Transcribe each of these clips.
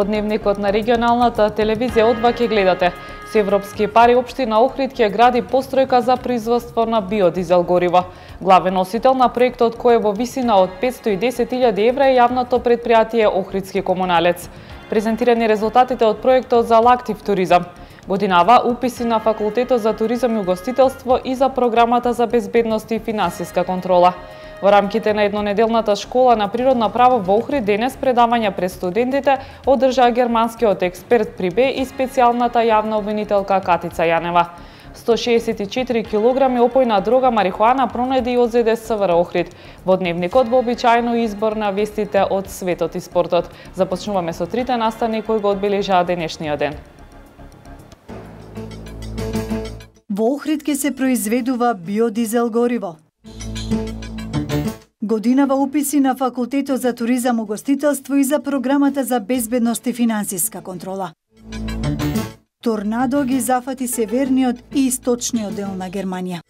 Во дневникот на регионалната телевизија одва ќе гледате. С европски пари општина Охрид ќе гради постројка за производство на биодизел гориво. Главен носител на проектот кој е во висина од 510.000 евра е јавното предпријатие Охридски комуналец. Презентирани резултатите од проектот за лактив туризам. Годинава уписи на Факултетот за туризам и угостителство и за програмата за безбедност и финансиска контрола. Во рамките на еднонеделната школа на природна право во Охрид денес предавања пред студентите одржа германскиот експерт при Б и специјалната јавна обвинителка Катица Јанева. 164 килограми опојна дрога марихуана пронајде и од ЗДСВР Охрид. Во дневникот вообичаено избор на вестите од светот и спортот. Започнуваме со трите настани кои го одбележаа денешниот ден. Во Охрид ќе се произведува биодизел гориво. Годинава уписи на Факултетот за туризам угостителство и за програмата за безбедност и финансиска контрола. Торнадо ги зафати северниот и источниот дел на Германија.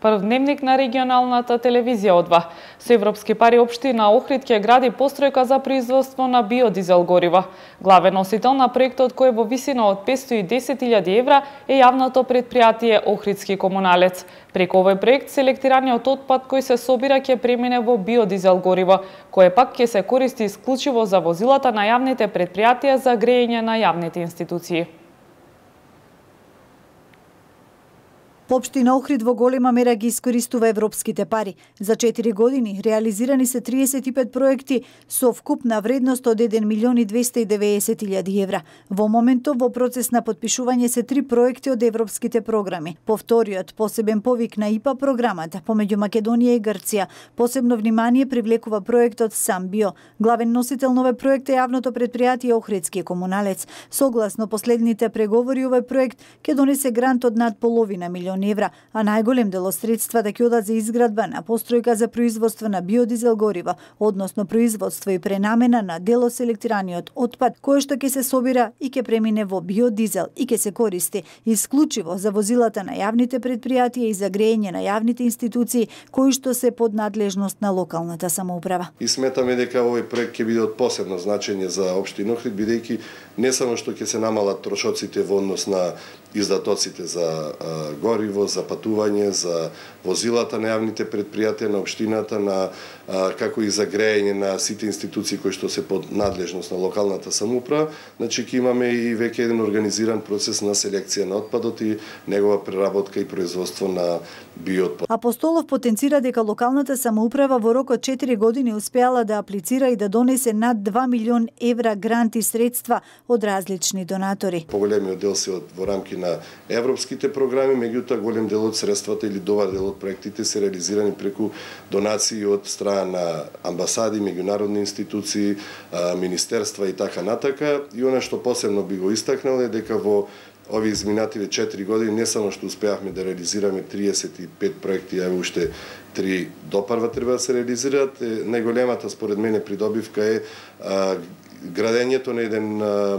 Прв дневник на регионалната телевизија одва. Со европски пари општина Охрид ќе гради постројка за производство на биодизел горива. Главен носител на проектот кој е во висина од 510.000 евра е јавното предпријатие Охридски комуналец. Преку овој проект селектираниот отпад кој се собира ќе премине во биодизел гориво, кое пак ќе се користи исклучиво за возилата на јавните предпријатија за грејење на јавните институции. Општина Охрид во голема мера ги искористува европските пари. За 4 години реализирани се 35 проекти со вкупна вредност од 1 милион и 290 евра. Во моментов во процес на подпишување се три проекти од европските програми. Повториот посебен повик на ИПА програмата помеѓу Македонија и Грција. Посебно внимание привлекува проектот Самбио. Главен носител на овој проект е јавното предпријатие Охридски комуналец. Согласно последните преговори овој проект ќе донесе грант од над половина милион милион евра, а најголем дел од средствата да ќе одат за изградба на постројка за производство на биодизел гориво, односно производство и пренамена на делоселектираниот отпад, кој што ќе се собира и ќе премине во биодизел и ќе се користи исклучиво за возилата на јавните предпријатија и за грејење на јавните институции кои што се под надлежност на локалната самоуправа. И сметаме дека овој проект ќе биде од посебно значење за општина Охрид бидејќи не само што ќе се намалат трошоците во однос на издатоците за гориво, за патување, за возилата на јавните предпријатија на општината, на како и за грејење на сите институции кои што се под надлежност на локалната самоуправа, значи ќе имаме и веќе еден организиран процес на селекција на отпадот и негова преработка и производство на биоотпад. Апостолов потенцира дека локалната самоуправа во рок од 4 години успеала да аплицира и да донесе над 2 милион евра гранти средства од различни донатори. Поголемиот дел се од во рамки на европските програми, меѓутоа голем дел од средствата или добар дел од проектите се реализирани преку донации од страна на амбасади, меѓународни институции, министерства и така натака. И она што посебно би го истакнал е дека во овие изминативе 4 години не само што успеавме да реализираме 35 проекти, а уште три допарва треба да се реализираат, најголемата според мене придобивка е градењето на еден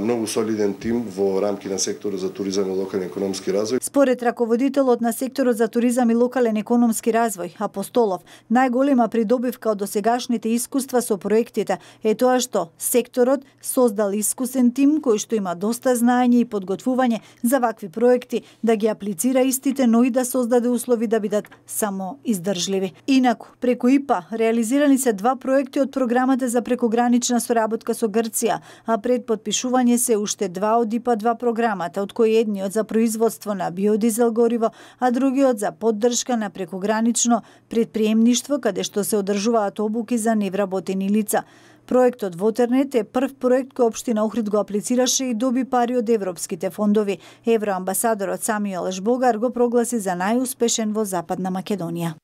многу солиден тим во рамки на секторот за туризам и локален економски развој. Според раководителот на секторот за туризам и локален економски развој, Апостолов, најголема придобивка од досегашните искуства со проектите е тоа што секторот создал искусен тим кој што има доста знаење и подготвување за вакви проекти, да ги аплицира истите, но и да создаде услови да бидат само издржливи. Инаку, преку ИПА реализирани се два проекти од програмата за прекогранична соработка со Грција Грција, а пред подпишување се уште два од ИПА-2 програмата, од кои едниот за производство на биодизел гориво, а другиот за поддршка на прекогранично предприемништво, каде што се одржуваат обуки за невработени лица. Проектот Вотернет е прв проект кој Обштина Охрид го аплицираше и доби пари од европските фондови. Евроамбасадорот Самиол Шбогар го прогласи за најуспешен во Западна Македонија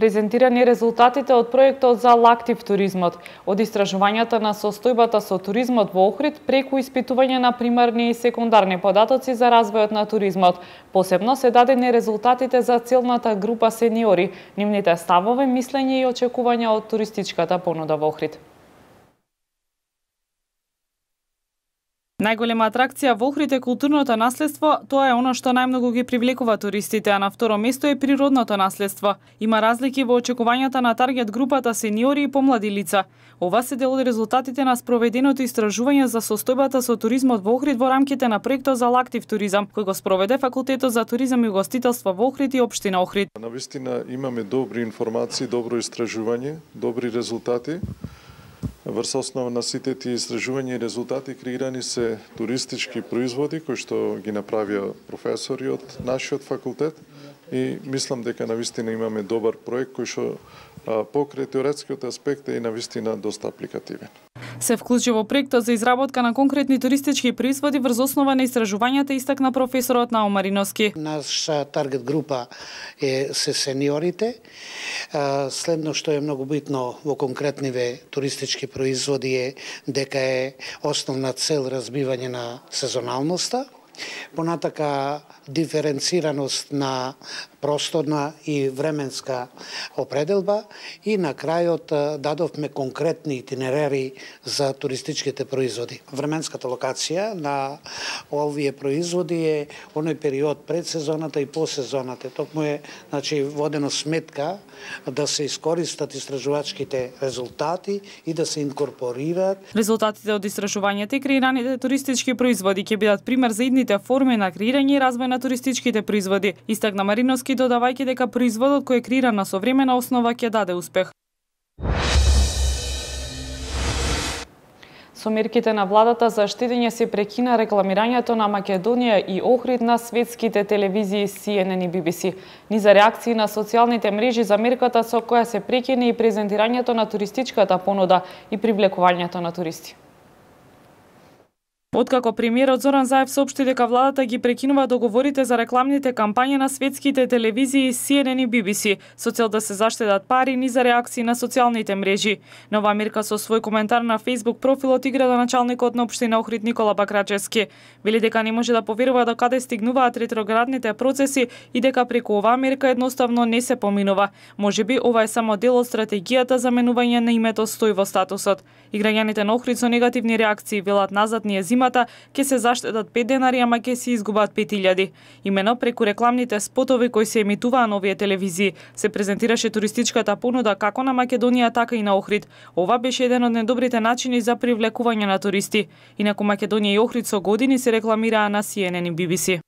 презентирани резултатите од проектот за лактив туризмот, од истражувањата на состојбата со туризмот во Охрид преку испитување на примарни и секундарни податоци за развојот на туризмот. Посебно се дадени резултатите за целната група сениори, нивните ставови, мислење и очекувања од туристичката понуда во Охрид. Најголема атракција во Охрид е културното наследство, тоа е оно што најмногу ги привлекува туристите, а на второ место е природното наследство. Има разлики во очекувањата на таргет групата сениори и помлади лица. Ова се дел од резултатите на спроведеното истражување за состојбата со туризмот во Охрид во рамките на проектот за лактив туризам, кој го спроведе Факултетот за туризам и гостителство во Охрид и општина Охрид. Навистина имаме добри информации, добро истражување, добри резултати. Врз основа на сите тие истражувања и резултати креирани се туристички производи кои што ги направија професори од нашиот факултет и мислам дека на вистина имаме добар проект кој што покрај теоретскиот аспект е и на вистина доста апликативен. Се вклучи во проектот за изработка на конкретни туристички производи врз основа на истражувањата истакна професорот Нао Мариновски. Наша таргет група е се сениорите. Следно што е многу битно во конкретниве туристички производи е дека е основна цел разбивање на сезоналноста, понатака диференцираност на просторна и временска определба и на крајот дадовме конкретни итинерери за туристичките производи. Временската локација на овие производи е оној период пред сезоната и по сезоната. Токму е значи водено сметка да се искористат истражувачките резултати и да се инкорпорираат. Резултатите од истражувањето и креираните туристички производи ќе бидат пример за идните форми на креирање и развој на туристичките производи. Истакна Мариновски додавајќи дека производот кој е креиран на современа основа ќе даде успех. Со мерките на владата за штедење се прекина рекламирањето на Македонија и Охрид на светските телевизии CNN и BBC. Ни за реакции на социјалните мрежи за мерката со која се прекине и презентирањето на туристичката понуда и привлекувањето на туристи. Откако премиерот Зоран Заев соопшти дека владата ги прекинува договорите за рекламните кампањи на светските телевизии CNN и BBC, со цел да се заштедат пари ни за реакции на социјалните мрежи. Нова Мирка со свој коментар на Facebook профилот игра да началникот на општина Охрид Никола Бакрачевски. Вели дека не може да поверува до каде стигнуваат ретроградните процеси и дека преку оваа мерка едноставно не се поминува. Може би ова е само дел од стратегијата за менување на името стои во статусот. Играњаните на Охрид со негативни реакции велат назад не е зима зимата ќе се заштедат 5 денари, ама ќе се изгубат 5000. Имено преку рекламните спотови кои се емитуваа на овие телевизии, се презентираше туристичката понуда како на Македонија, така и на Охрид. Ова беше еден од недобрите начини за привлекување на туристи. Инаку Македонија и Охрид со години се рекламираа на CNN и BBC.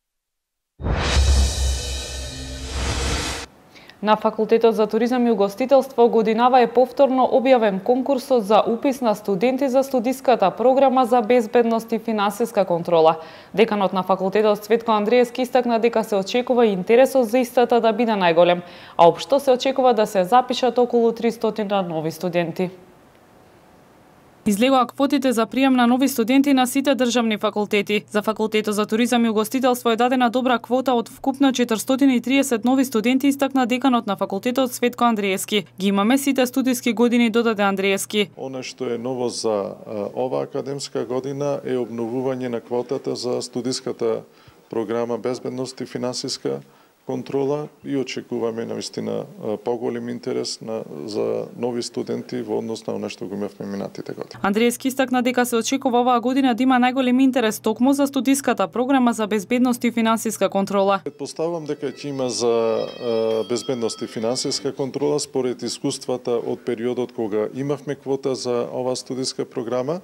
На Факултетот за туризам и угостителство годинава е повторно објавен конкурсот за упис на студенти за студиската програма за безбедност и финансиска контрола. Деканот на факултетот Светко Андреевски истакна дека се очекува интересот за истата да биде најголем, а општо се очекува да се запишат околу 300 нови студенти. Излегоа квотите за прием на нови студенти на сите државни факултети. За факултетот за туризам и угостителство е дадена добра квота од вкупно 430 нови студенти истакна деканот на факултетот Светко Андреевски. Ги имаме сите студиски години додаде Андреевски. Оно што е ново за ова академска година е обновување на квотата за студиската програма безбедност и финансиска контрола и очекуваме навистина поголем интерес на, за нови студенти во однос на што го имавме минатите години. Андреевски истакна дека се очекува оваа година да има најголем интерес токму за студиската програма за безбедност и финансиска контрола. Предпоставувам дека ќе има за безбедност и финансиска контрола според искуствата од периодот кога имавме квота за оваа студиска програма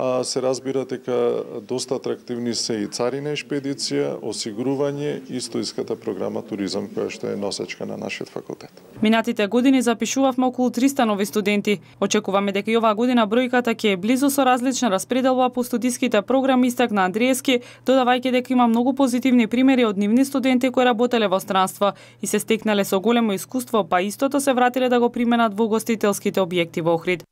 а се разбира дека доста атрактивни се и царина експедиција, осигурување и стоиската програма туризам која што е носечка на нашиот факултет. Минатите години запишувавме околу 300 нови студенти. Очекуваме дека и оваа година бројката ќе е близо со различна распределба по студиските програми истакна Андриевски, додавајќи дека има многу позитивни примери од нивни студенти кои работеле во странство и се стекнале со големо искуство, па истото се вратиле да го применат во гостителските објекти во Охрид.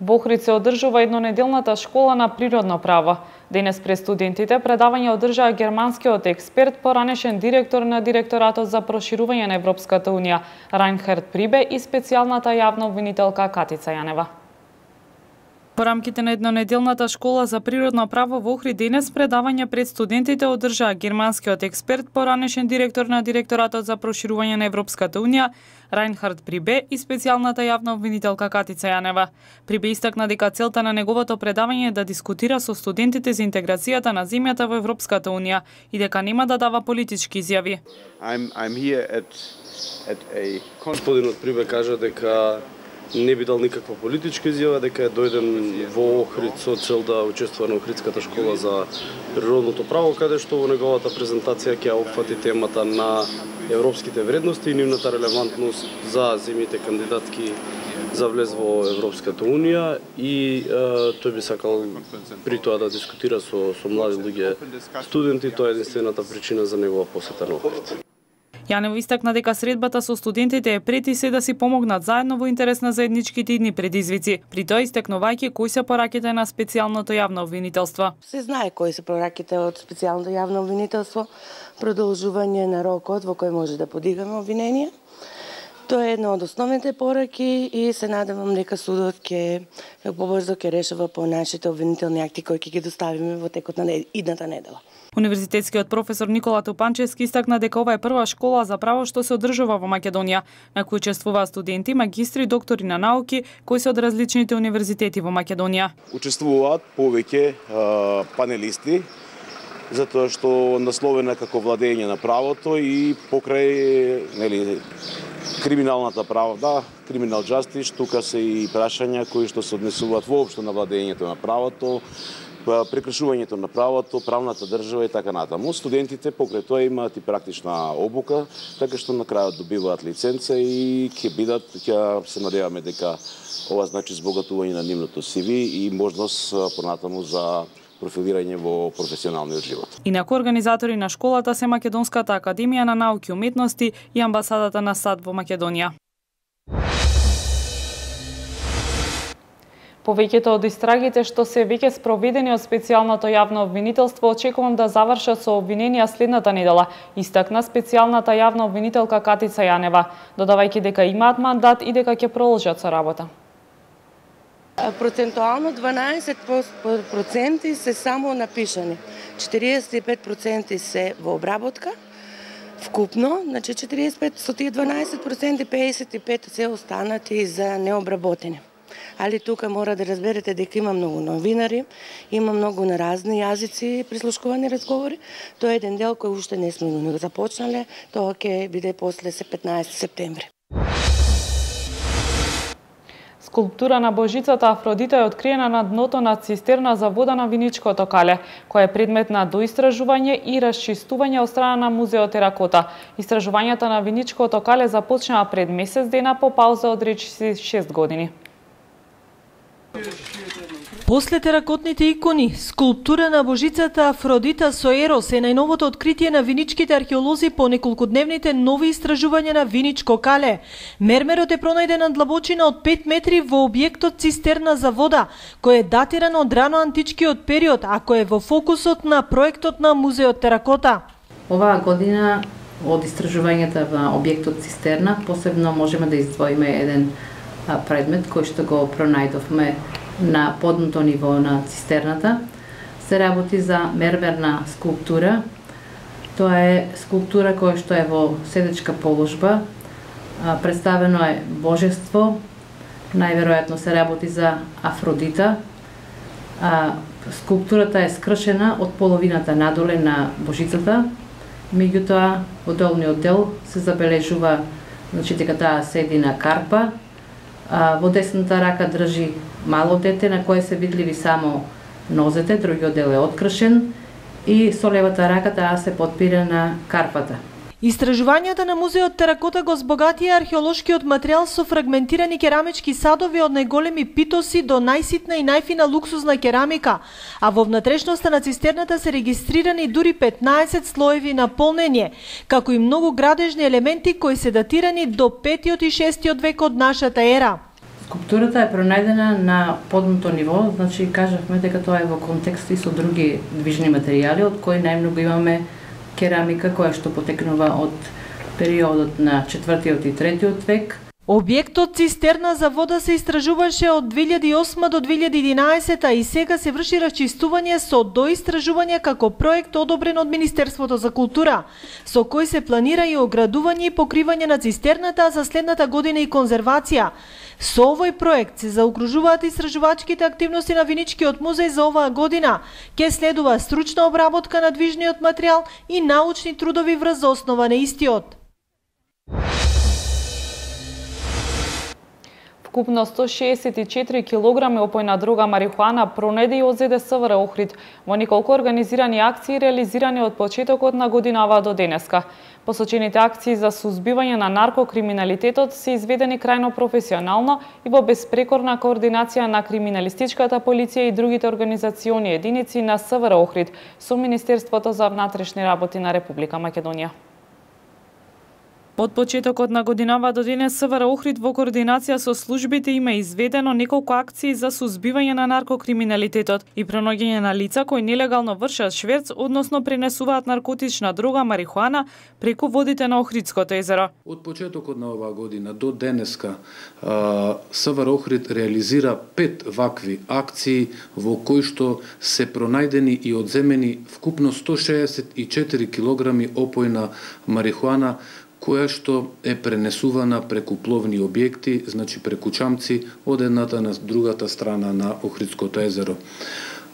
Во Охрид се одржува еднонеделната школа на природно право. Денес пред студентите предавање одржаа германскиот експерт, поранешен директор на Директоратот за проширување на Европската Унија, Райнхард Прибе и специјалната јавна обвинителка Катица Јанева. Во рамките на еднонеделната школа за природно право во Охрид денес предавање пред студентите одржаа германскиот експерт, поранешен директор на директоратот за проширување на Европската унија, Райнхард Прибе и специјалната јавна обвинителка Катица Јанева. Прибе истакна дека целта на неговото предавање е да дискутира со студентите за интеграцијата на земјата во Европската унија и дека нема да дава политички изјави. I'm, I'm here at, at a... Господинот Прибе кажа дека не би дал никаква политичка изјава дека е дојден во Охрид со цел да учествува на Охридската школа за природното право, каде што во неговата презентација ќе опфати темата на европските вредности и нивната релевантност за земјите кандидатки за влез во Европската унија и е, тој би сакал при тоа да дискутира со со млади луѓе студенти, тоа е единствената причина за негова посета на Охрид. Јанево истакна дека средбата со студентите е прети се да си помогнат заедно во интерес на заедничките идни предизвици, при тоа истекнувајќи кои се пораките на специјалното јавно обвинителство. Се знае кои се пораките од специјалното јавно обвинителство, продолжување на рокот во кој може да подигаме обвинение. Тоа е една од основните пораки и се надевам дека судот ќе побрзо ќе решава по нашите обвинителни акти кои ќе ги доставиме во текот на идната недела. Универзитетскиот професор Никола Тупанчевски истакна дека ова е прва школа за право што се одржува во Македонија, на кој учествуваат студенти, магистри, доктори на науки кои се од различните универзитети во Македонија. Учествуваат повеќе панелисти затоа што насловена како владење на правото и покрај нели криминалната правда, криминал джастиш, тука се и прашања кои што се однесуваат воопшто на владењето на правото, прекршувањето на правото, правната држава и така натаму. Студентите покрај тоа имаат и практична обука, така што на крајот добиваат лиценца и ќе бидат, ќе се надеваме дека ова значи збогатување на нивното CV и можност понатаму за профилирање во професионалниот живот. Инаку организатори на школата се Македонската академија на науки и уметности и амбасадата на САД во Македонија. Повеќето од истрагите што се веќе спроведени од специјалното јавно обвинителство очекувам да завршат со обвиненија следната недела, истакна специјалната јавна обвинителка Катица Јанева, додавајќи дека имаат мандат и дека ќе продолжат со работа. Процентуално 12% се само напишани. 45% се во обработка, вкупно, значи 45 со тие 12%, 55 се останати за необработени али тука мора да разберете дека има многу новинари, има многу на разни јазици прислушкувани разговори. Тоа е еден дел кој уште не сме го започнале, тоа ќе биде после 15 септември. Скулптура на Божицата Афродита е откриена на дното на цистерна за вода на Виничкото кале, која е предмет на доистражување и расчистување од страна на Музеот Теракота. Истражувањата на Виничкото кале започнаа пред месец дена по пауза од речиси 6 години. После теракотните икони, скулптура на божицата Афродита со Ерос е најновото откритие на виничките археолози по неколкудневните нови истражувања на Виничко кале. Мермерот е пронајден на длабочина од 5 метри во објектот цистерна за вода, кој е датиран од рано античкиот период, а кој е во фокусот на проектот на Музеот Теракота. Оваа година од истражувањата на објектот цистерна, посебно можеме да издвоиме еден предмет кој што го пронајдовме на подното ниво на цистерната. Се работи за мермерна скулптура. Тоа е скулптура која што е во седечка положба. Представено е божество. Најверојатно се работи за Афродита. Скулптурата е скршена од половината надоле на божицата. Меѓутоа, во долниот дел се забележува значи дека таа седи на карпа, во десната рака држи мало дете на кое се видливи само нозете, другиот дел е откршен и со левата рака таа се подпира на карпата. Истражувањата на Музеот Теракота го збогатија археолошкиот материјал со фрагментирани керамички садови од најголеми питоси до најситна и најфина луксузна керамика, а во внатрешноста на цистерната се регистрирани дури 15 слоеви на полнење, како и многу градежни елементи кои се датирани до 5 и 6 век од нашата ера. Скулптурата е пронајдена на подното ниво, значи кажавме дека тоа е во контекст и со други движни материјали, од кои најмногу имаме керамика која што потекнува од периодот на четвртиот и третиот век. Објектот цистерна за вода се истражуваше од 2008 до 2011 и сега се врши расчистување со доистражување како проект одобрен од Министерството за култура, со кој се планира и оградување и покривање на цистерната за следната година и конзервација. Со овој проект се заокружуваат истражувачките активности на Виничкиот музеј за оваа година. Ке следува стручна обработка на движниот материјал и научни трудови врз основа на истиот. Вкупно 164 килограми опојна дрога марихуана пронеде и од ЗДСВР Охрид во неколку организирани акции реализирани од почетокот на годинава до денеска. Посочените акции за сузбивање на наркокриминалитетот се изведени крајно професионално и во безпрекорна координација на криминалистичката полиција и другите организациони единици на СВР Охрид со Министерството за внатрешни работи на Република Македонија. Од почетокот на годинава до денес СВР Охрид во координација со службите има изведено неколку акции за сузбивање на наркокриминалитетот и пронаѓање на лица кои нелегално вршат шверц, односно пренесуваат наркотична дрога марихуана преку водите на Охридското езеро. Од почетокот на оваа година до денеска СВР Охрид реализира пет вакви акции во кои што се пронајдени и одземени вкупно 164 килограми опојна марихуана која што е пренесувана преку пловни објекти, значи преку чамци од едната на другата страна на Охридското езеро.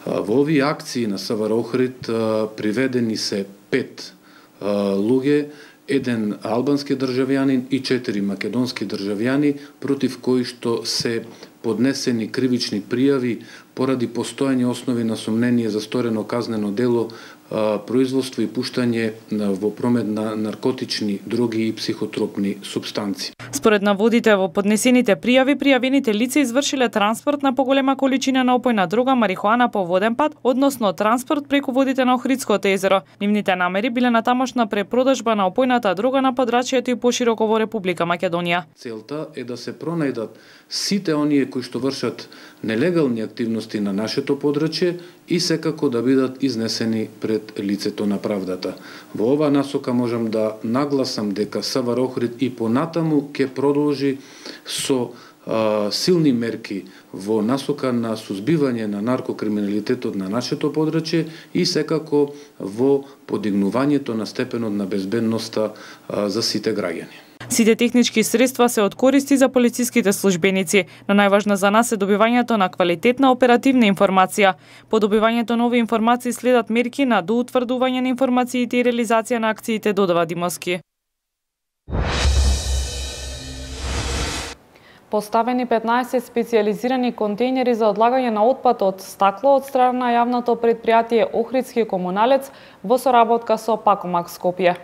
Во овие акции на Савар Охрид приведени се пет луѓе, еден албански државјанин и четири македонски државјани против кои што се поднесени кривични пријави поради постојање основи на сомнение за сторено казнено дело производство и пуштање во промет на наркотични дроги и психотропни субстанци. Според наводите во поднесените пријави, пријавените лица извршиле транспорт на поголема количина на опојна дрога марихуана по воден пат, односно транспорт преку водите на Охридското езеро. Нивните намери биле на тамошна препродажба на опојната дрога на подрачјето и пошироко во Република Македонија. Целта е да се пронајдат сите оние кои што вршат нелегални активности на нашето подрачје и секако да бидат изнесени пред лицето на правдата. Во ова насока можам да нагласам дека Савар Охрид и понатаму ќе продолжи со а, силни мерки во насока на сузбивање на наркокриминалитетот на нашето подрачје и секако во подигнувањето на степенот на безбедноста а, за сите граѓани. Сите технички средства се од користи за полициските службеници, но најважно за нас е добивањето на квалитетна оперативна информација. По добивањето на информации следат мерки на доутврдување на информациите и реализација на акциите додава Димовски. Поставени 15 специализирани контейнери за одлагање на отпад од стакло од страна на јавното предпријатие Охридски комуналец во соработка со Пакомак Скопје.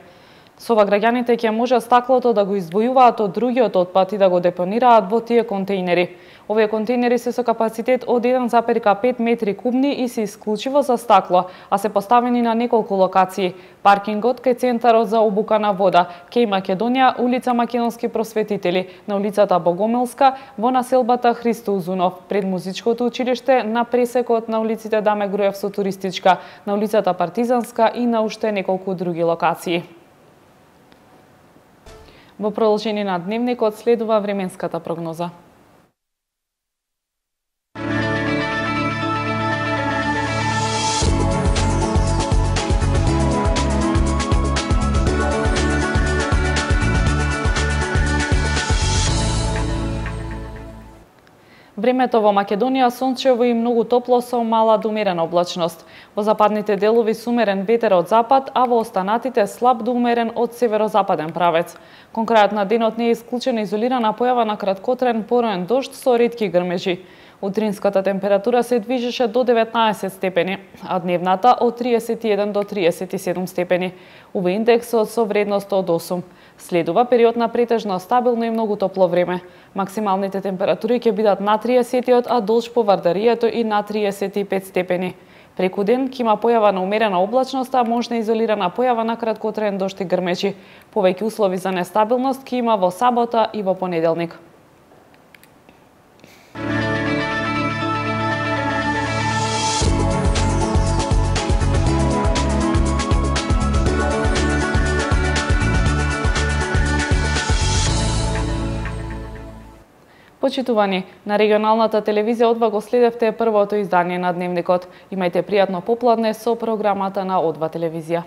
Со ова граѓаните ќе може стаклото да го издвојуваат од другиот отпад и да го депонираат во тие контейнери. Овие контейнери се со капацитет од 1,5 метри кубни и се исклучиво за стакло, а се поставени на неколку локации. Паркингот кај Центарот за обука на вода, кај Македонија, улица Македонски просветители, на улицата Богомилска, во населбата Христо Узунов, пред музичкото училиште, на пресекот на улиците Даме Груев со туристичка, на улицата Партизанска и на уште неколку други локации. Во продолжение на дневникот следува временската прогноза. Времето во Македонија сончево и многу топло со мала до умерена облачност. Во западните делови сумерен ветер од запад, а во останатите слаб до умерен од северозападен правец. Кон крајот на денот не е исклучена изолирана појава на краткотрен пороен дожд со ретки грмежи. Утринската температура се движеше до 19 степени, а дневната од 31 до 37 степени. Ова индексот со вредност од 8. Следува период на претежно стабилно и многу топло време. Максималните температури ќе бидат на 30 а долж по Вардаријето и на 35 степени. Преку ден ќе има појава на умерена облачност, а можна изолирана појава на краткотраен дошти и грмежи. Повеќе услови за нестабилност ќе има во сабота и во понеделник. Почитувани, на регионалната телевизија Одва го следевте првото издание на Дневникот. Имајте пријатно попладне со програмата на Одва телевизија.